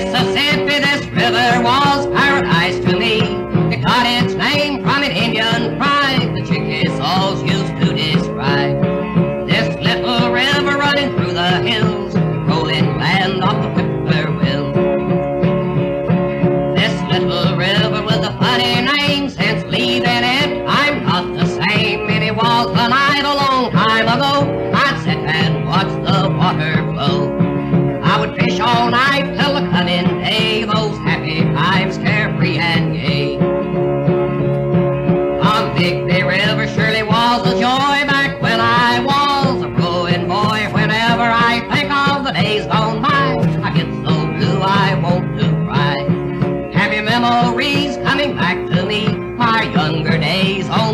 Mississippi, this river was paradise to me. It got its name from an Indian pride the Chickasaws used to describe. This little river running through the hills, rolling land of the whippoorwill. This little river with a funny name, since leaving it, I'm not the same. And it was the night a long time ago, I'd sit and watch the water gone by. I get so blue I want to cry. Happy memories coming back to me. My younger days. Oh,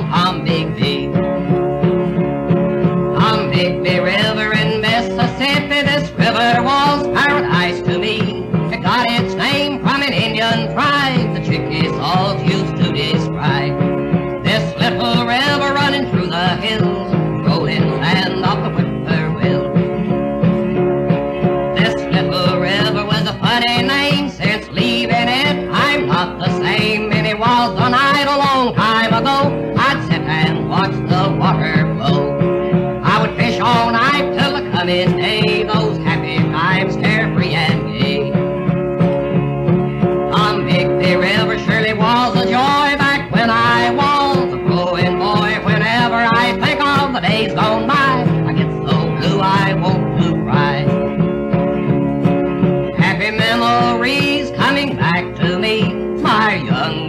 the same many it was the night a long time ago. I'd sit and watch the water flow. I would fish all night till the coming day. 远